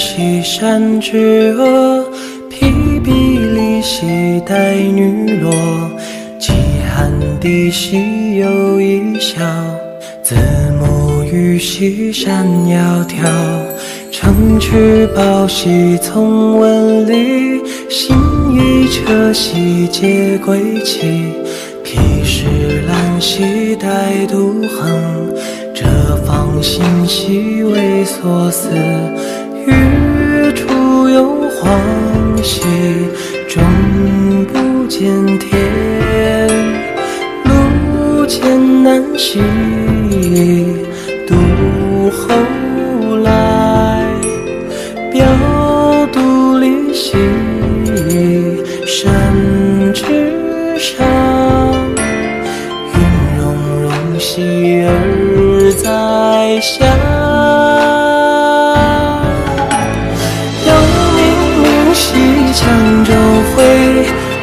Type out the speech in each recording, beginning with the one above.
西山之阿，披壁离兮带女萝。饥寒地兮又一笑，子母于西山窈窕。乘赤豹兮从文理，行于车兮皆归期。披石兰兮带杜衡，折芳心兮为所思。欲出幽篁兮，终不见天。路艰难兮，独后来。表独立兮，山之上。云溶溶兮而在下。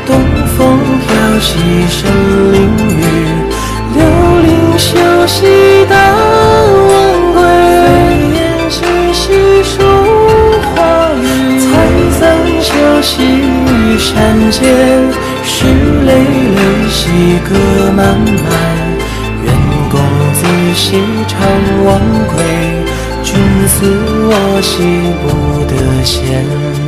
东风飘兮神灵雨。流离休兮大晚归，飞燕栖兮数花雨。采桑秋兮山间，石磊磊兮葛蔓蔓。愿公子兮常忘归，君思我兮不得闲。